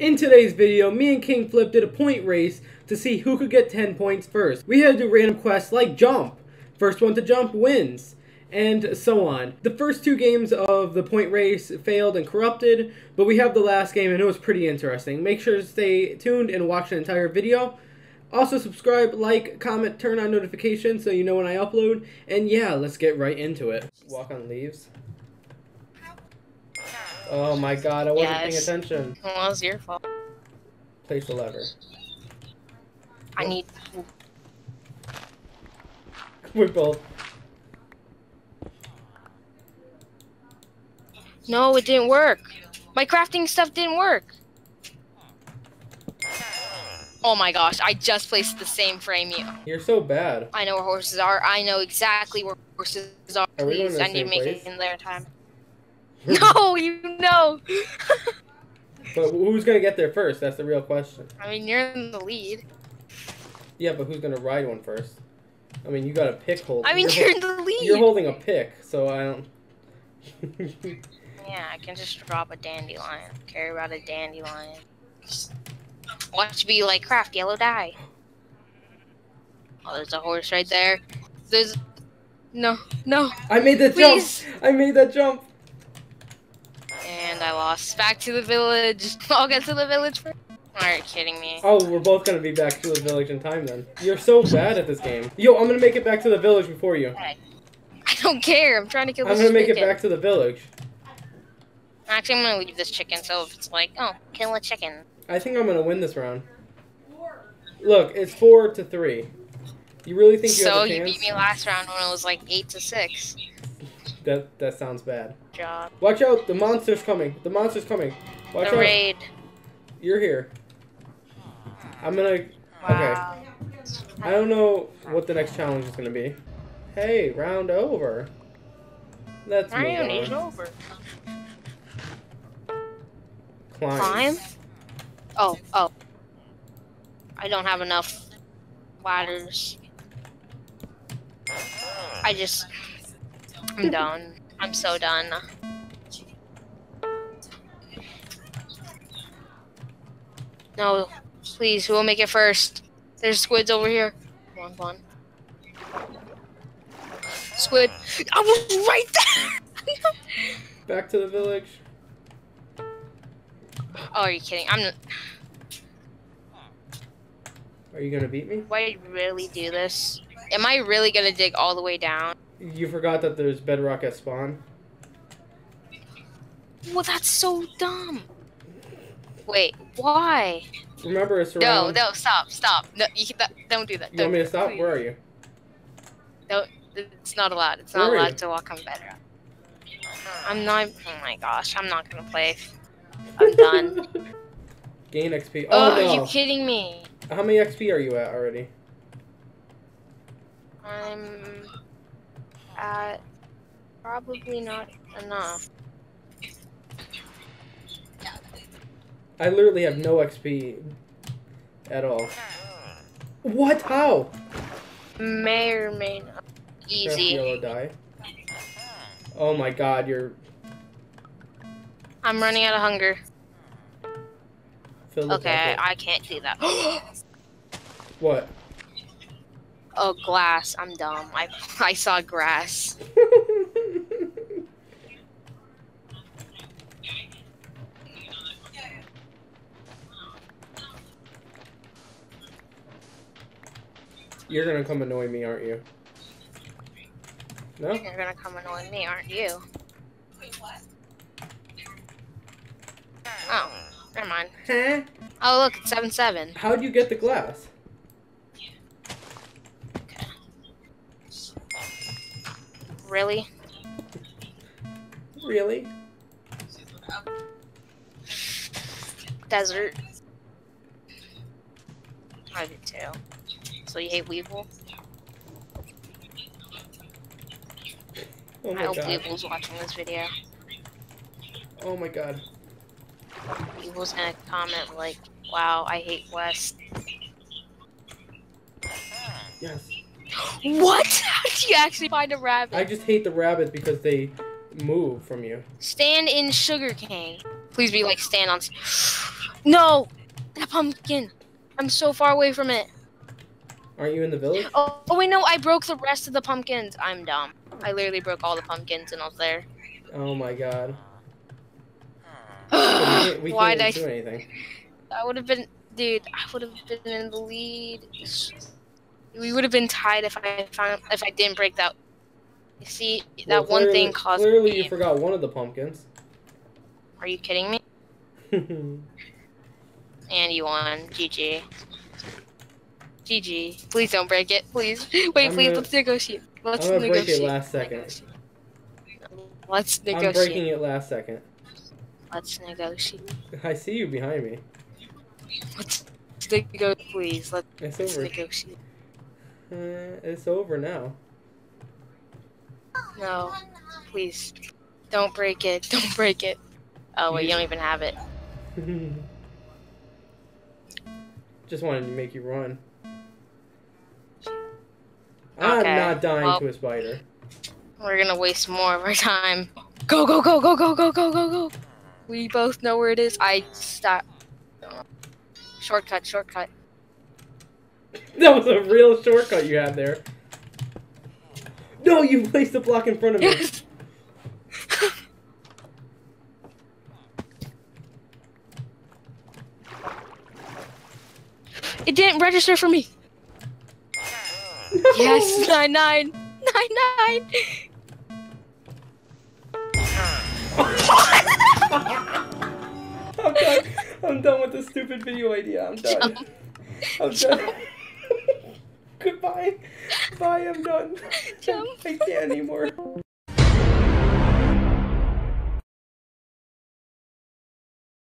In today's video, me and King Flip did a point race to see who could get 10 points first. We had to do random quests like jump. First one to jump wins. And so on. The first two games of the point race failed and corrupted, but we have the last game and it was pretty interesting. Make sure to stay tuned and watch the entire video. Also subscribe, like, comment, turn on notifications so you know when I upload. And yeah, let's get right into it. Walk on leaves. Oh my god, I wasn't paying attention. Well, it was your fault. Place the lever. I need. We're both. No, it didn't work. My crafting stuff didn't work. Oh my gosh! I just placed the same frame. You. You're so bad. I know where horses are. I know exactly where horses are. Are Please, I need to make place? it in their time. No, you know. But who's gonna get there first? That's the real question. I mean, you're in the lead. Yeah, but who's gonna ride one first? I mean, you got a pick hold. I mean, you're, you're in the lead. you're holding a pick, so I don't. Yeah, I can just drop a dandelion. Care about a dandelion. Watch me like craft yellow dye. Oh, there's a horse right there. There's no, no, I made the Please. jump. I made that jump. And I lost. Back to the village. I'll get to the village first. Are you kidding me? Oh, we're both gonna be back to the village in time then. You're so bad at this game. Yo, I'm gonna make it back to the village before you. I don't care. I'm trying to kill the chicken. I'm gonna make it back to the village. Actually, I'm gonna leave this chicken. So if it's like, oh, kill a chicken. I think I'm gonna win this round. Look, it's four to three. You really think you So have a chance? So you beat me last round when it was like eight to six. That that sounds bad. Job. Watch out! The monster's coming. The monster's coming. Watch The out! raid. You're here. I'm gonna. Okay. I don't know what the next challenge is gonna be. Hey, round over. Let's Round is on. over. Climb. Climb? Oh, oh. I don't have enough ladders. I just. I'm done. I'm so done. No, please, who will make it first? There's squids over here. Come on, come on. Squid. I was right there! Back to the village. oh, are you kidding? I'm. not... Are you gonna beat me? Why really do this? Am I really gonna dig all the way down? You forgot that there's bedrock at spawn. Well, that's so dumb. Wait, why? Remember, it's No, around. no, no, stop, stop. No, you can, that, don't do that. You want me to stop? please. Where are you? No, It's not allowed. It's Where not are allowed you? to walk on bedrock. I'm not. Oh my gosh, I'm not gonna play. I'm done. Gain XP. Oh, Oh, are you kidding me? How many XP are you at already? I'm at probably not enough. I literally have no XP at all. What? How? May or may not. Easy. Yellow dye. Oh my god, you're I'm running out of hunger. Okay, bucket. I can't do that. What? Oh, glass. I'm dumb. I I saw grass. you're gonna come annoy me, aren't you? No? You're gonna come annoy me, aren't you? Oh, never mind. Huh? Oh, look, it's seven seven. How'd you get the glass? Really? Really? Desert. I do too. So you hate Weevil? Oh I hope god. Weevil's watching this video. Oh my god. Weevil's gonna comment like, "Wow, I hate West." Yes. What? Did you actually find a rabbit? I just hate the rabbits because they move from you. Stand in sugarcane. Please be like stand on. No! That pumpkin! I'm so far away from it. Aren't you in the village? Oh, oh wait, no, I broke the rest of the pumpkins. I'm dumb. I literally broke all the pumpkins and I was there. Oh my god. we can't, we Why'd can't I? do anything. I would have been, dude. I would have been in the lead. We would have been tied if I found if I didn't break that. You see, that Well, one thing caused Clearly, me. you forgot one of the pumpkins. Are you kidding me? And you won. GG. GG. Please don't break it. Please. Wait, I'm please. gonna- let's negotiate. Let's I'm gonna break negotiate. it last second. Let's negotiate. I'm breaking it last second. Let's negotiate. I see you behind me. Let's negotiate, please. Let's let's negotiate. Uh, it's over now. No, please. Don't break it. Don't break it. Oh wait, you don't even have it. Just wanted to make you run. I'm not dying well- to a spider. We're gonna waste more of our time. Go, go, go, go, go, go, go, go, go. We both know where it is. I stop. Shortcut, shortcut. That was a real shortcut you had there. No, you placed a block in front of me. It didn't register for me. Yes, nine nine nine nine. I'm done. I'm done with this stupid video idea. I'm done. Jump. I'm done. Goodbye. Bye, I'm done. Jump. I can't anymore.